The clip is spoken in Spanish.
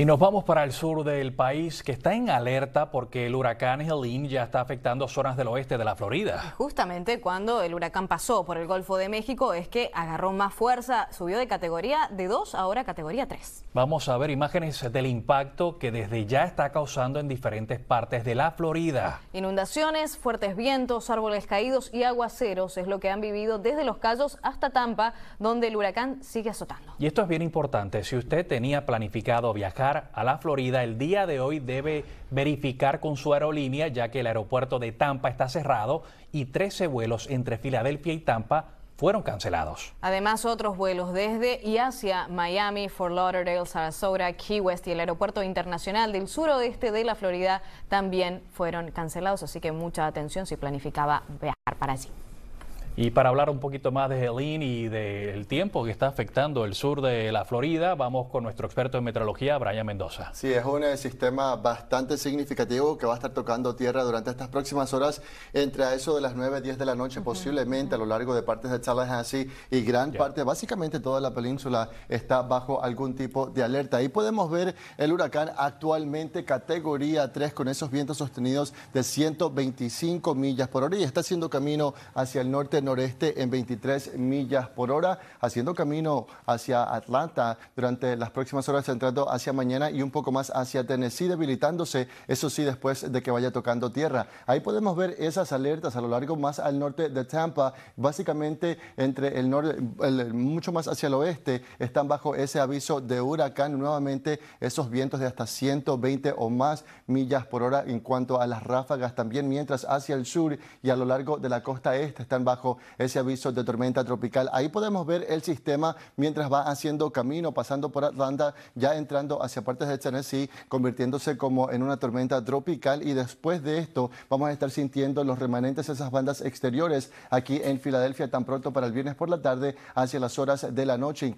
Y nos vamos para el sur del país que está en alerta porque el huracán Helene ya está afectando zonas del oeste de la Florida. Justamente cuando el huracán pasó por el Golfo de México es que agarró más fuerza, subió de categoría de 2 ahora categoría 3. Vamos a ver imágenes del impacto que desde ya está causando en diferentes partes de la Florida. Inundaciones, fuertes vientos, árboles caídos y aguaceros es lo que han vivido desde Los Cayos hasta Tampa, donde el huracán sigue azotando. Y esto es bien importante, si usted tenía planificado viajar a la Florida, el día de hoy debe verificar con su aerolínea, ya que el aeropuerto de Tampa está cerrado y 13 vuelos entre Filadelfia y Tampa fueron cancelados. Además, otros vuelos desde y hacia Miami, Fort Lauderdale, Sarasota, Key West y el aeropuerto internacional del suroeste de la Florida también fueron cancelados, así que mucha atención si planificaba viajar para allí. Y para hablar un poquito más de Helene y del tiempo que está afectando el sur de la Florida, vamos con nuestro experto en meteorología, Brian Mendoza. Sí, es un eh, sistema bastante significativo que va a estar tocando tierra durante estas próximas horas, entre a eso de las 9, 10 de la noche, posiblemente a lo largo de partes de Tallahassee y gran parte, básicamente toda la península está bajo algún tipo de alerta. Ahí podemos ver el huracán actualmente categoría 3 con esos vientos sostenidos de 125 millas por hora y está haciendo camino hacia el norte noreste en 23 millas por hora, haciendo camino hacia Atlanta durante las próximas horas, entrando hacia mañana y un poco más hacia Tennessee, debilitándose, eso sí, después de que vaya tocando tierra. Ahí podemos ver esas alertas a lo largo más al norte de Tampa, básicamente entre el norte, mucho más hacia el oeste, están bajo ese aviso de huracán, nuevamente esos vientos de hasta 120 o más millas por hora en cuanto a las ráfagas también, mientras hacia el sur y a lo largo de la costa este están bajo ese aviso de tormenta tropical. Ahí podemos ver el sistema mientras va haciendo camino, pasando por Atlanta, ya entrando hacia partes de Tennessee, convirtiéndose como en una tormenta tropical y después de esto vamos a estar sintiendo los remanentes de esas bandas exteriores aquí en Filadelfia tan pronto para el viernes por la tarde hacia las horas de la noche.